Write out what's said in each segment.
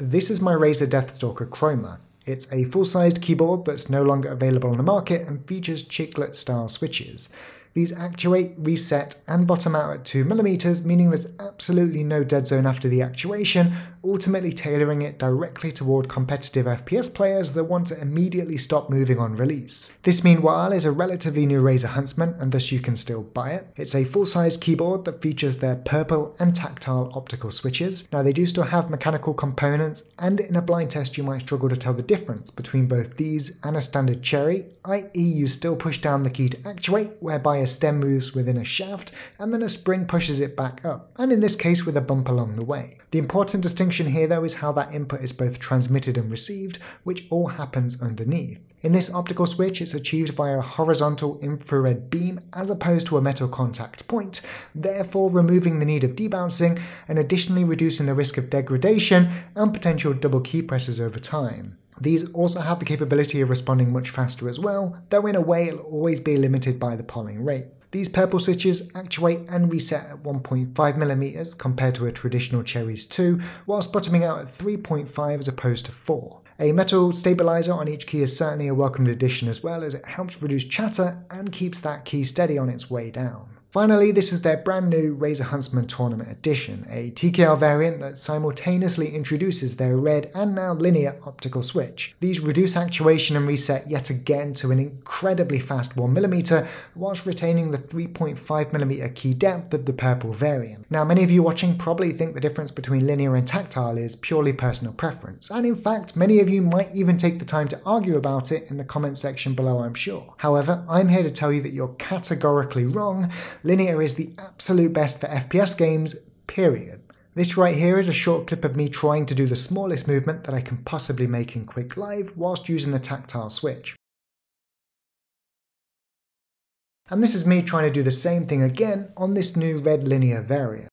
This is my Razer Deathstalker Chroma. It's a full-sized keyboard that's no longer available on the market and features chiclet style switches. These actuate, reset, and bottom out at 2mm, meaning there's absolutely no dead zone after the actuation, ultimately tailoring it directly toward competitive FPS players that want to immediately stop moving on release. This meanwhile is a relatively new Razer Huntsman and thus you can still buy it. It's a full-size keyboard that features their purple and tactile optical switches. Now they do still have mechanical components and in a blind test you might struggle to tell the difference between both these and a standard Cherry, i.e. you still push down the key to actuate whereby a stem moves within a shaft and then a spring pushes it back up, and in this case with a bump along the way. The important distinction here though is how that input is both transmitted and received, which all happens underneath. In this optical switch, it's achieved via a horizontal infrared beam as opposed to a metal contact point, therefore removing the need of debouncing and additionally reducing the risk of degradation and potential double key presses over time. These also have the capability of responding much faster as well, though in a way it'll always be limited by the polling rate. These purple switches actuate and reset at 1.5mm compared to a traditional Cherries 2, whilst bottoming out at 3.5 as opposed to 4. A metal stabilizer on each key is certainly a welcomed addition as well as it helps reduce chatter and keeps that key steady on its way down. Finally, this is their brand new Razer Huntsman Tournament Edition, a TKL variant that simultaneously introduces their red and now linear optical switch. These reduce actuation and reset yet again to an incredibly fast 1mm, whilst retaining the 3.5mm key depth of the purple variant. Now, many of you watching probably think the difference between linear and tactile is purely personal preference, and in fact, many of you might even take the time to argue about it in the comment section below, I'm sure. However, I'm here to tell you that you're categorically wrong Linear is the absolute best for FPS games, period. This right here is a short clip of me trying to do the smallest movement that I can possibly make in Quake Live whilst using the tactile switch. And this is me trying to do the same thing again on this new red linear variant.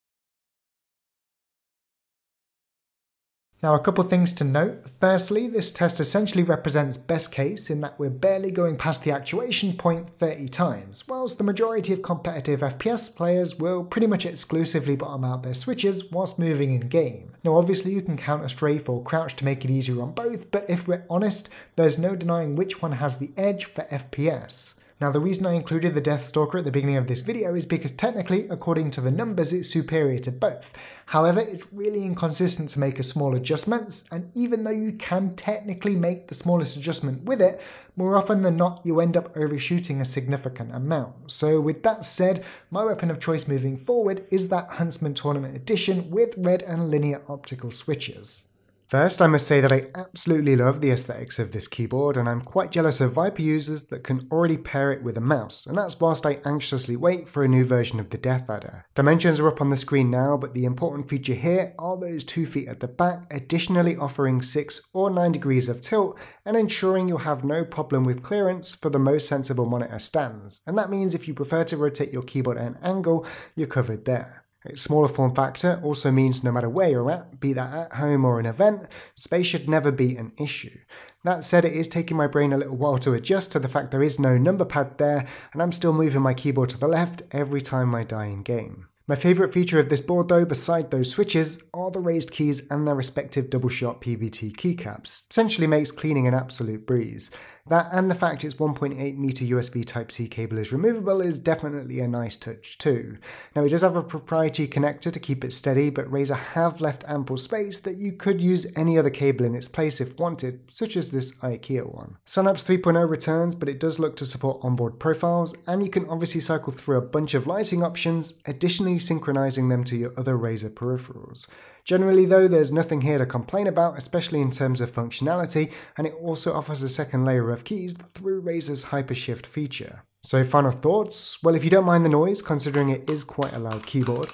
Now a couple things to note. Firstly, this test essentially represents best case in that we're barely going past the actuation point 30 times, whilst the majority of competitive FPS players will pretty much exclusively bottom out their switches whilst moving in game. Now obviously you can counter strafe or crouch to make it easier on both, but if we're honest, there's no denying which one has the edge for FPS. Now the reason I included the Deathstalker at the beginning of this video is because technically, according to the numbers, it's superior to both. However, it's really inconsistent to make a small adjustments, and even though you can technically make the smallest adjustment with it, more often than not you end up overshooting a significant amount. So with that said, my weapon of choice moving forward is that Huntsman Tournament Edition with red and linear optical switches. First, I must say that I absolutely love the aesthetics of this keyboard, and I'm quite jealous of Viper users that can already pair it with a mouse, and that's whilst I anxiously wait for a new version of the DeathAdder. Dimensions are up on the screen now, but the important feature here are those two feet at the back, additionally offering 6 or 9 degrees of tilt, and ensuring you'll have no problem with clearance for the most sensible monitor stands, and that means if you prefer to rotate your keyboard at an angle, you're covered there. Smaller form factor also means no matter where you're at, be that at home or an event, space should never be an issue. That said, it is taking my brain a little while to adjust to the fact there is no number pad there, and I'm still moving my keyboard to the left every time I die in game. My favourite feature of this board though, beside those switches, are the raised keys and their respective double shot PBT keycaps. Essentially makes cleaning an absolute breeze. That and the fact its 1.8 meter USB Type-C cable is removable is definitely a nice touch too. Now it does have a proprietary connector to keep it steady, but Razer have left ample space that you could use any other cable in its place if wanted, such as this IKEA one. Synapse 3.0 returns, but it does look to support onboard profiles, and you can obviously cycle through a bunch of lighting options, additionally synchronizing them to your other Razer peripherals. Generally though, there's nothing here to complain about, especially in terms of functionality, and it also offers a second layer of keys through Razer's Hypershift feature. So final thoughts? Well, if you don't mind the noise, considering it is quite a loud keyboard,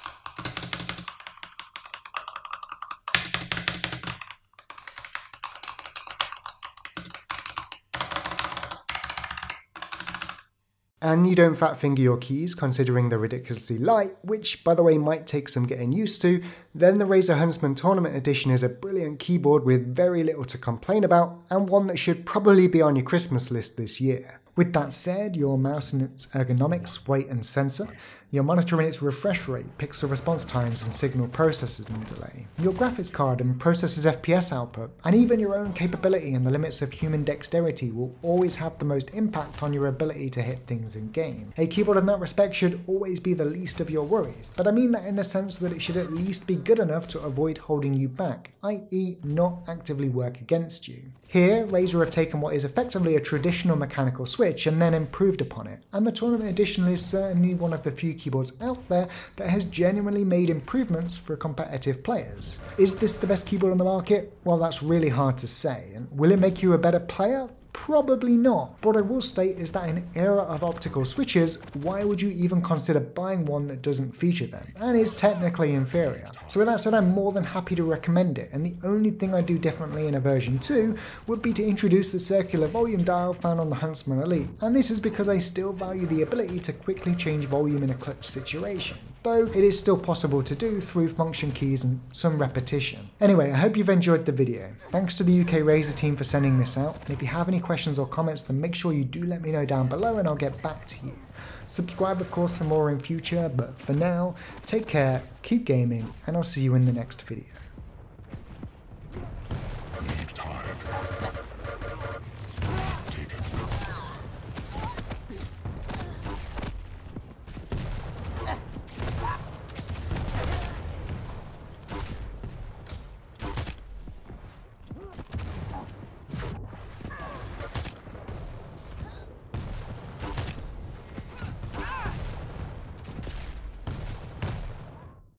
And you don't fat finger your keys considering they're ridiculously light, which by the way might take some getting used to, then the Razer Huntsman Tournament Edition is a brilliant keyboard with very little to complain about, and one that should probably be on your Christmas list this year. With that said, your mouse and its ergonomics, weight and sensor, You're monitoring its refresh rate, pixel response times, and signal processing delay, your graphics card and processor's FPS output, and even your own capability and the limits of human dexterity will always have the most impact on your ability to hit things in game. A keyboard in that respect should always be the least of your worries, but I mean that in the sense that it should at least be good enough to avoid holding you back, i.e., not actively work against you. Here, Razer have taken what is effectively a traditional mechanical switch and then improved upon it, and the Tournament Edition is certainly one of the few keyboards out there that has genuinely made improvements for competitive players. Is this the best keyboard on the market? Well, that's really hard to say, and will it make you a better player? Probably not. What I will state is that in an era of optical switches, why would you even consider buying one that doesn't feature them and is technically inferior? So with that said, I'm more than happy to recommend it, and the only thing I do differently in a version 2 would be to introduce the circular volume dial found on the Huntsman Elite, and this is because I still value the ability to quickly change volume in a clutch situation though it is still possible to do through function keys and some repetition. Anyway, I hope you've enjoyed the video. Thanks to the UK Razer team for sending this out, and if you have any questions or comments then make sure you do let me know down below and I'll get back to you. Subscribe of course for more in future, but for now, take care, keep gaming, and I'll see you in the next video.